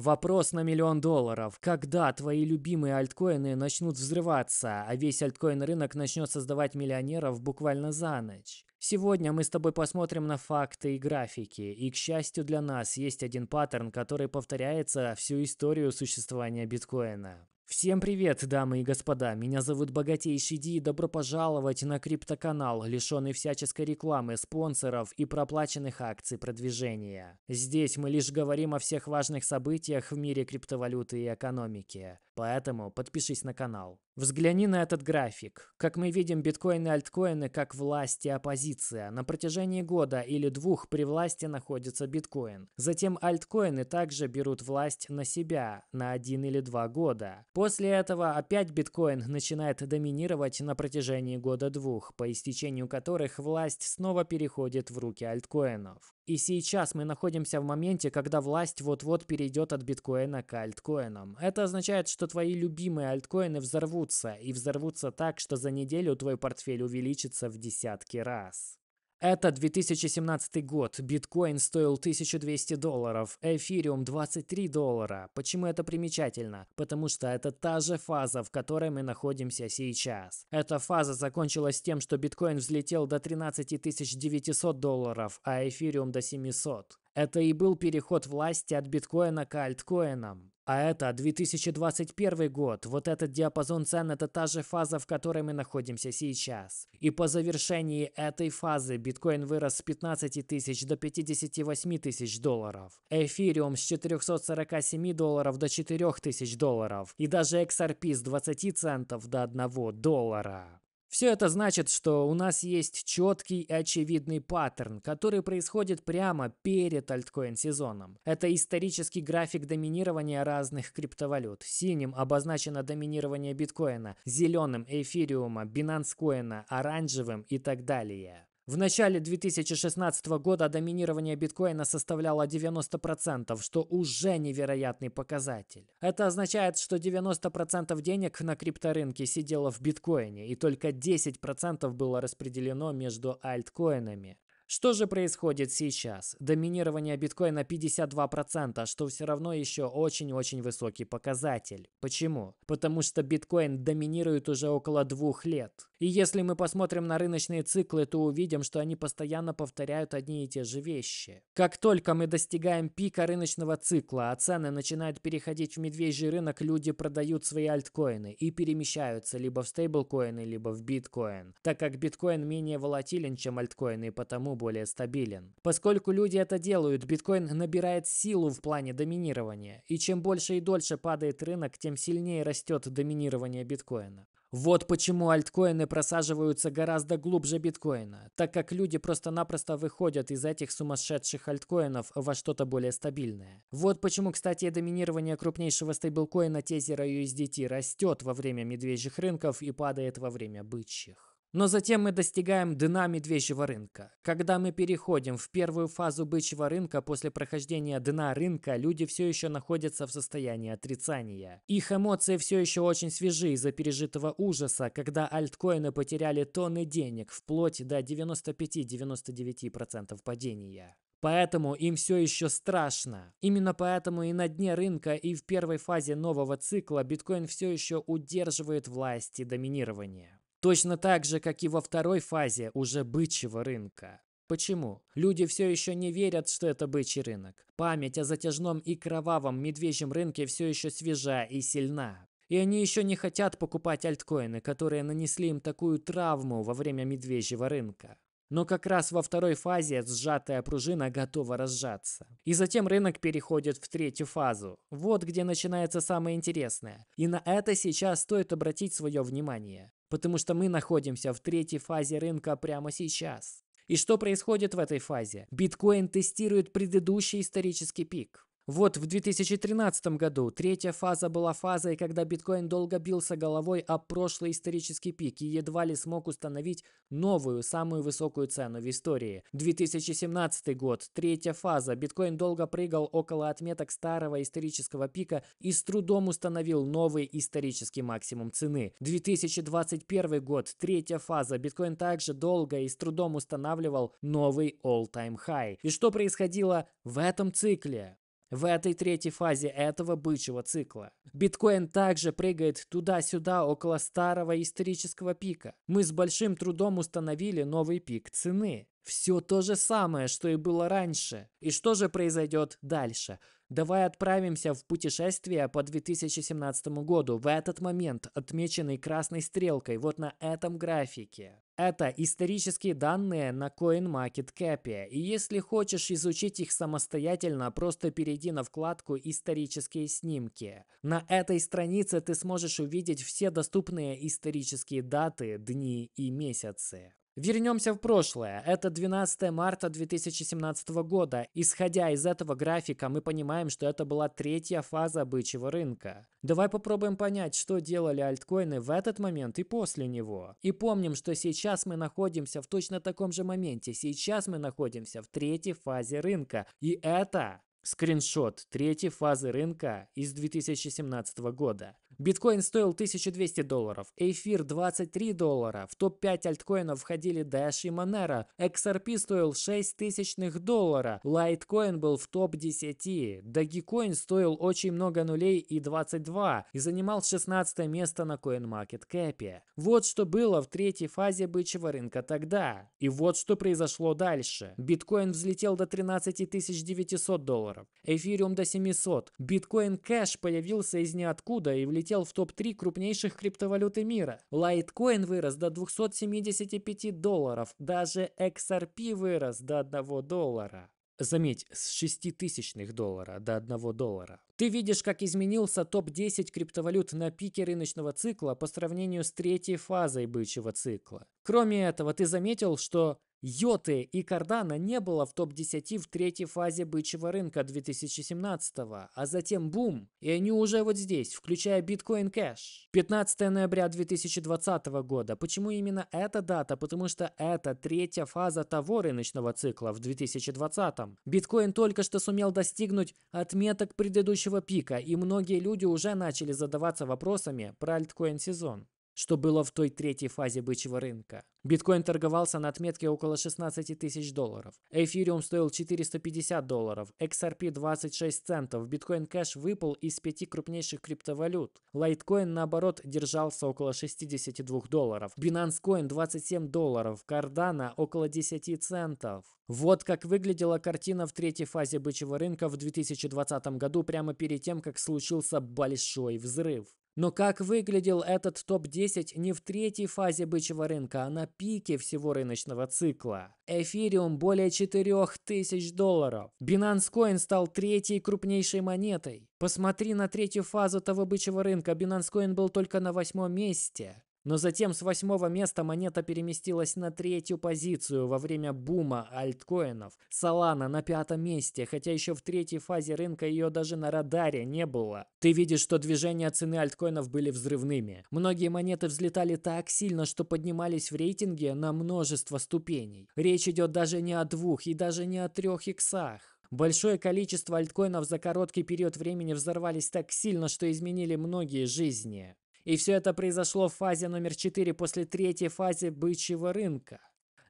Вопрос на миллион долларов. Когда твои любимые альткоины начнут взрываться, а весь альткоин рынок начнет создавать миллионеров буквально за ночь? Сегодня мы с тобой посмотрим на факты и графики, и, к счастью для нас, есть один паттерн, который повторяется всю историю существования биткоина. Всем привет, дамы и господа, меня зовут Богатейший Ди. И добро пожаловать на криптоканал, лишенный всяческой рекламы, спонсоров и проплаченных акций продвижения. Здесь мы лишь говорим о всех важных событиях в мире криптовалюты и экономики, поэтому подпишись на канал. Взгляни на этот график. Как мы видим, биткоины и альткоины как власть и оппозиция. На протяжении года или двух при власти находится биткоин. Затем альткоины также берут власть на себя на один или два года. После этого опять биткоин начинает доминировать на протяжении года-двух, по истечению которых власть снова переходит в руки альткоинов. И сейчас мы находимся в моменте, когда власть вот-вот перейдет от биткоина к альткоинам. Это означает, что твои любимые альткоины взорвутся, и взорвутся так, что за неделю твой портфель увеличится в десятки раз. Это 2017 год. Биткоин стоил 1200 долларов, эфириум 23 доллара. Почему это примечательно? Потому что это та же фаза, в которой мы находимся сейчас. Эта фаза закончилась тем, что биткоин взлетел до 13 900 долларов, а эфириум до 700. Это и был переход власти от биткоина к альткоинам. А это 2021 год. Вот этот диапазон цен – это та же фаза, в которой мы находимся сейчас. И по завершении этой фазы биткоин вырос с 15 тысяч до 58 тысяч долларов. Эфириум с 447 долларов до 4 тысяч долларов. И даже XRP с 20 центов до 1 доллара. Все это значит, что у нас есть четкий и очевидный паттерн, который происходит прямо перед альткоин-сезоном. Это исторический график доминирования разных криптовалют. Синим обозначено доминирование биткоина, зеленым эфириума, Binance коина, оранжевым и так далее. В начале 2016 года доминирование биткоина составляло 90%, что уже невероятный показатель. Это означает, что 90% денег на крипторынке сидело в биткоине, и только 10% было распределено между альткоинами. Что же происходит сейчас? Доминирование биткоина 52%, что все равно еще очень-очень высокий показатель. Почему? Потому что биткоин доминирует уже около двух лет. И если мы посмотрим на рыночные циклы, то увидим, что они постоянно повторяют одни и те же вещи. Как только мы достигаем пика рыночного цикла, а цены начинают переходить в медвежий рынок, люди продают свои альткоины и перемещаются либо в стейблкоины, либо в биткоин, так как биткоин менее волатилен, чем альткоины, и потому более стабилен. Поскольку люди это делают, биткоин набирает силу в плане доминирования. И чем больше и дольше падает рынок, тем сильнее растет доминирование биткоина. Вот почему альткоины просаживаются гораздо глубже биткоина, так как люди просто-напросто выходят из этих сумасшедших альткоинов во что-то более стабильное. Вот почему, кстати, доминирование крупнейшего стейблкоина Тезера USDT растет во время медвежьих рынков и падает во время бычьих. Но затем мы достигаем дна медвежьего рынка. Когда мы переходим в первую фазу бычьего рынка после прохождения дна рынка, люди все еще находятся в состоянии отрицания. Их эмоции все еще очень свежи из-за пережитого ужаса, когда альткоины потеряли тонны денег, вплоть до 95-99% падения. Поэтому им все еще страшно. Именно поэтому и на дне рынка, и в первой фазе нового цикла биткоин все еще удерживает власть и доминирование. Точно так же, как и во второй фазе уже бычьего рынка. Почему? Люди все еще не верят, что это бычий рынок. Память о затяжном и кровавом медвежьем рынке все еще свежа и сильна. И они еще не хотят покупать альткоины, которые нанесли им такую травму во время медвежьего рынка. Но как раз во второй фазе сжатая пружина готова разжаться. И затем рынок переходит в третью фазу. Вот где начинается самое интересное. И на это сейчас стоит обратить свое внимание. Потому что мы находимся в третьей фазе рынка прямо сейчас. И что происходит в этой фазе? Биткоин тестирует предыдущий исторический пик. Вот в 2013 году третья фаза была фазой, когда биткоин долго бился головой о прошлый исторический пик и едва ли смог установить новую, самую высокую цену в истории. 2017 год, третья фаза, биткоин долго прыгал около отметок старого исторического пика и с трудом установил новый исторический максимум цены. 2021 год, третья фаза, биткоин также долго и с трудом устанавливал новый all-time high. И что происходило в этом цикле? В этой третьей фазе этого бычьего цикла. Биткоин также прыгает туда-сюда около старого исторического пика. Мы с большим трудом установили новый пик цены. Все то же самое, что и было раньше. И что же произойдет дальше? Давай отправимся в путешествие по 2017 году, в этот момент, отмеченный красной стрелкой, вот на этом графике. Это исторические данные на CoinMarketCap, и если хочешь изучить их самостоятельно, просто перейди на вкладку «Исторические снимки». На этой странице ты сможешь увидеть все доступные исторические даты, дни и месяцы. Вернемся в прошлое. Это 12 марта 2017 года. Исходя из этого графика, мы понимаем, что это была третья фаза бычьего рынка. Давай попробуем понять, что делали альткоины в этот момент и после него. И помним, что сейчас мы находимся в точно таком же моменте. Сейчас мы находимся в третьей фазе рынка. И это Скриншот третьей фазы рынка из 2017 года. Биткоин стоил 1200 долларов, эфир 23 доллара, в топ-5 альткоинов входили Dash и Monero, XRP стоил 6 тысячных доллара, Litecoin был в топ-10, Dogecoin стоил очень много нулей и 22 и занимал 16 место на CoinMarketCap. Вот что было в третьей фазе бычьего рынка тогда. И вот что произошло дальше. Биткоин взлетел до 13 900 долларов, эфириум до 700, биткоин кэш появился из ниоткуда и влетел влетел в топ-3 крупнейших криптовалюты мира. Litecoin вырос до 275 долларов, даже XRP вырос до 1 доллара. Заметь, с 6 тысячных доллара до 1 доллара. Ты видишь, как изменился топ-10 криптовалют на пике рыночного цикла по сравнению с третьей фазой бычьего цикла. Кроме этого, ты заметил, что Йоты и Кардана не было в топ-10 в третьей фазе бычьего рынка 2017 а затем бум, и они уже вот здесь, включая Bitcoin Cash. 15 ноября 2020 года. Почему именно эта дата? Потому что это третья фаза того рыночного цикла в 2020. Биткоин только что сумел достигнуть отметок предыдущего пика, и многие люди уже начали задаваться вопросами про альткоин сезон что было в той третьей фазе бычьего рынка. Биткоин торговался на отметке около 16 тысяч долларов. Эфириум стоил 450 долларов, XRP 26 центов, Bitcoin Cash выпал из пяти крупнейших криптовалют. Лайткоин, наоборот, держался около 62 долларов. Binance Coin 27 долларов, Cardano около 10 центов. Вот как выглядела картина в третьей фазе бычьего рынка в 2020 году, прямо перед тем, как случился большой взрыв. Но как выглядел этот топ-10 не в третьей фазе бычьего рынка, а на пике всего рыночного цикла? Эфириум более 4000 долларов. Binance Coin стал третьей крупнейшей монетой. Посмотри на третью фазу того бычьего рынка. Binance Coin был только на восьмом месте. Но затем с восьмого места монета переместилась на третью позицию во время бума альткоинов. Solana на пятом месте, хотя еще в третьей фазе рынка ее даже на радаре не было. Ты видишь, что движения цены альткоинов были взрывными. Многие монеты взлетали так сильно, что поднимались в рейтинге на множество ступеней. Речь идет даже не о двух и даже не о трех иксах. Большое количество альткоинов за короткий период времени взорвались так сильно, что изменили многие жизни. И все это произошло в фазе номер 4 после третьей фазы бычьего рынка.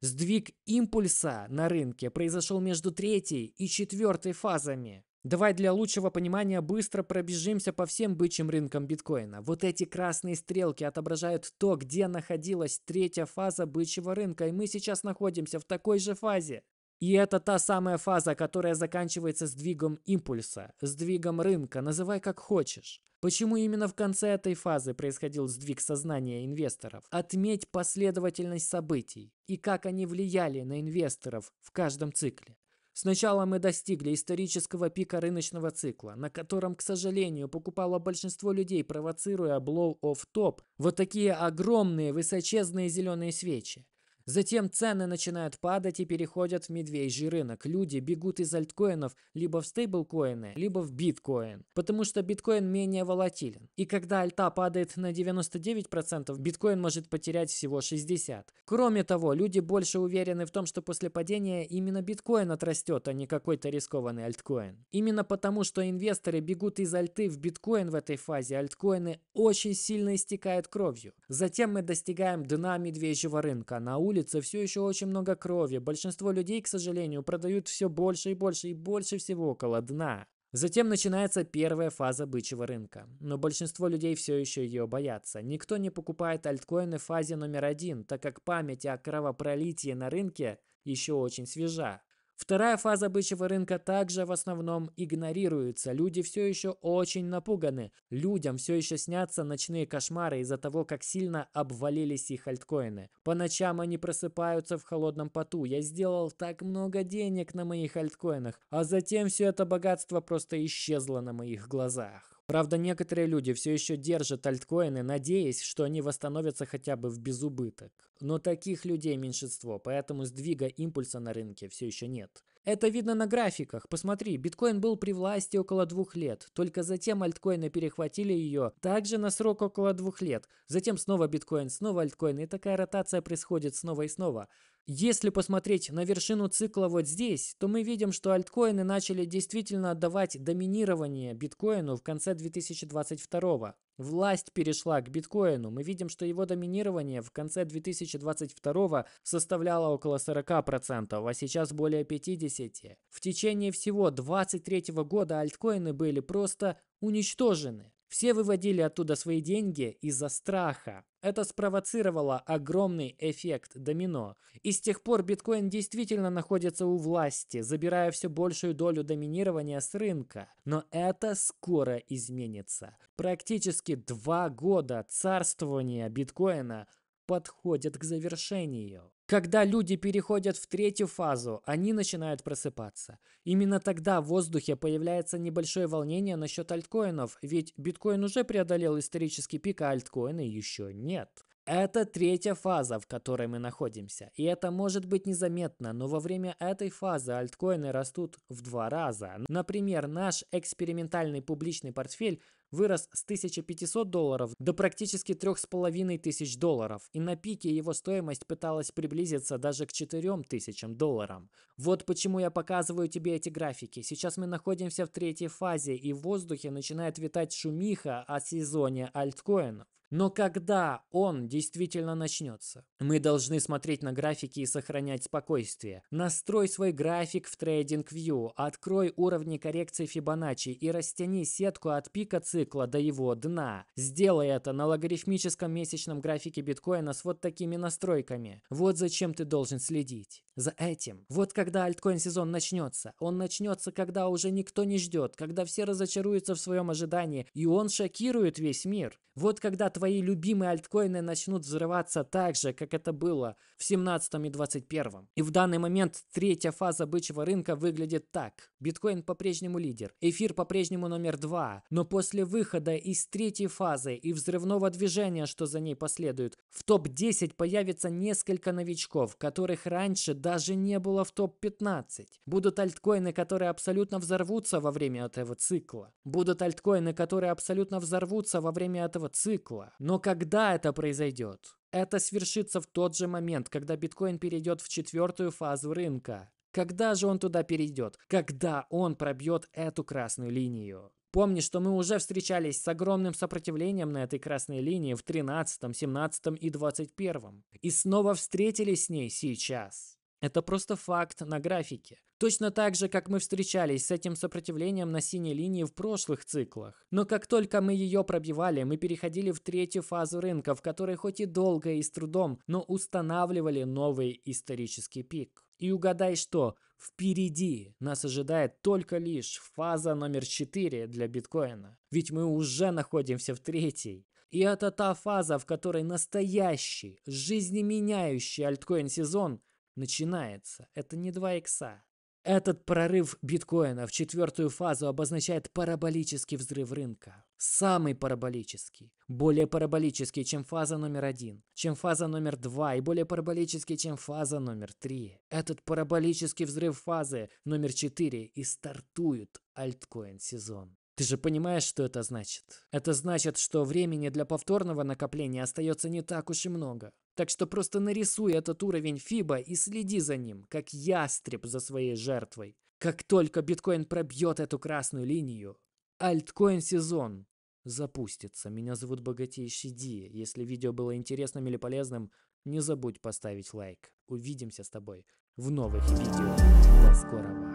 Сдвиг импульса на рынке произошел между третьей и четвертой фазами. Давай для лучшего понимания быстро пробежимся по всем бычьим рынкам биткоина. Вот эти красные стрелки отображают то, где находилась третья фаза бычьего рынка, и мы сейчас находимся в такой же фазе. И это та самая фаза, которая заканчивается сдвигом импульса, сдвигом рынка, называй как хочешь. Почему именно в конце этой фазы происходил сдвиг сознания инвесторов? Отметь последовательность событий и как они влияли на инвесторов в каждом цикле. Сначала мы достигли исторического пика рыночного цикла, на котором, к сожалению, покупало большинство людей, провоцируя blow-off top, вот такие огромные высочезные зеленые свечи. Затем цены начинают падать и переходят в медвежий рынок. Люди бегут из альткоинов либо в стейблкоины, либо в биткоин, потому что биткоин менее волатилен. И когда альта падает на 99%, биткоин может потерять всего 60%. Кроме того, люди больше уверены в том, что после падения именно биткоин отрастет, а не какой-то рискованный альткоин. Именно потому, что инвесторы бегут из альты в биткоин в этой фазе, альткоины очень сильно истекают кровью. Затем мы достигаем дна медвежьего рынка. На улице улице все еще очень много крови. Большинство людей, к сожалению, продают все больше и больше и больше всего около дна. Затем начинается первая фаза бычьего рынка, но большинство людей все еще ее боятся. Никто не покупает альткоины в фазе номер один, так как память о кровопролитии на рынке еще очень свежа. Вторая фаза бычьего рынка также в основном игнорируется. Люди все еще очень напуганы. Людям все еще снятся ночные кошмары из-за того, как сильно обвалились их альткоины. По ночам они просыпаются в холодном поту. Я сделал так много денег на моих альткоинах, а затем все это богатство просто исчезло на моих глазах. Правда, некоторые люди все еще держат альткоины, надеясь, что они восстановятся хотя бы в безубыток. Но таких людей меньшинство, поэтому сдвига импульса на рынке все еще нет. Это видно на графиках. Посмотри, биткоин был при власти около двух лет. Только затем альткоины перехватили ее также на срок около двух лет. Затем снова биткоин, снова альткоин. И такая ротация происходит снова и снова. Если посмотреть на вершину цикла вот здесь, то мы видим, что альткоины начали действительно отдавать доминирование биткоину в конце 2022. Власть перешла к биткоину. Мы видим, что его доминирование в конце 2022 составляло около 40%, а сейчас более 50%. В течение всего 2023 года альткоины были просто уничтожены. Все выводили оттуда свои деньги из-за страха. Это спровоцировало огромный эффект домино. И с тех пор биткоин действительно находится у власти, забирая все большую долю доминирования с рынка. Но это скоро изменится. Практически два года царствования биткоина подходят к завершению. Когда люди переходят в третью фазу, они начинают просыпаться. Именно тогда в воздухе появляется небольшое волнение насчет альткоинов, ведь биткоин уже преодолел исторический пик, а альткоины еще нет. Это третья фаза, в которой мы находимся. И это может быть незаметно, но во время этой фазы альткоины растут в два раза. Например, наш экспериментальный публичный портфель вырос с 1500 долларов до практически 3500 долларов, и на пике его стоимость пыталась приблизиться даже к 4000 долларам. Вот почему я показываю тебе эти графики. Сейчас мы находимся в третьей фазе, и в воздухе начинает витать шумиха о сезоне альткоинов. Но когда он действительно начнется? Мы должны смотреть на графики и сохранять спокойствие. Настрой свой график в TradingView, открой уровни коррекции Fibonacci и растяни сетку от пика цикла до его дна. Сделай это на логарифмическом месячном графике биткоина с вот такими настройками. Вот зачем ты должен следить. За этим. Вот когда альткоин сезон начнется. Он начнется, когда уже никто не ждет, когда все разочаруются в своем ожидании, и он шокирует весь мир. Вот когда твои любимые альткоины начнут взрываться так же, как это было в 17 и 21. И в данный момент третья фаза бычьего рынка выглядит так. Биткоин по-прежнему лидер, эфир по-прежнему номер два, но после выхода из третьей фазы и взрывного движения, что за ней последует, в топ-10 появится несколько новичков, которых раньше даже не было в топ-15. Будут альткоины, которые абсолютно взорвутся во время этого цикла. Будут альткоины, которые абсолютно взорвутся во время этого цикла. Но когда это произойдет? Это свершится в тот же момент, когда биткоин перейдет в четвертую фазу рынка. Когда же он туда перейдет? Когда он пробьет эту красную линию? Помни, что мы уже встречались с огромным сопротивлением на этой красной линии в 13, 17 и 21. И снова встретились с ней сейчас. Это просто факт на графике. Точно так же, как мы встречались с этим сопротивлением на синей линии в прошлых циклах. Но как только мы ее пробивали, мы переходили в третью фазу рынка, в которой хоть и долго и с трудом, но устанавливали новый исторический пик. И угадай что, впереди нас ожидает только лишь фаза номер 4 для биткоина. Ведь мы уже находимся в третьей. И это та фаза, в которой настоящий, жизнеменяющий альткоин-сезон начинается. Это не 2 икса. Этот прорыв биткоина в четвертую фазу обозначает параболический взрыв рынка. Самый параболический. Более параболический, чем фаза номер один, чем фаза номер два и более параболический, чем фаза номер три. Этот параболический взрыв фазы номер четыре и стартует альткоин сезон. Ты же понимаешь, что это значит? Это значит, что времени для повторного накопления остается не так уж и много. Так что просто нарисуй этот уровень Фиба и следи за ним, как ястреб за своей жертвой. Как только биткоин пробьет эту красную линию, альткоин сезон запустится. Меня зовут Богатейший Ди. Если видео было интересным или полезным, не забудь поставить лайк. Увидимся с тобой в новых видео. До скорого.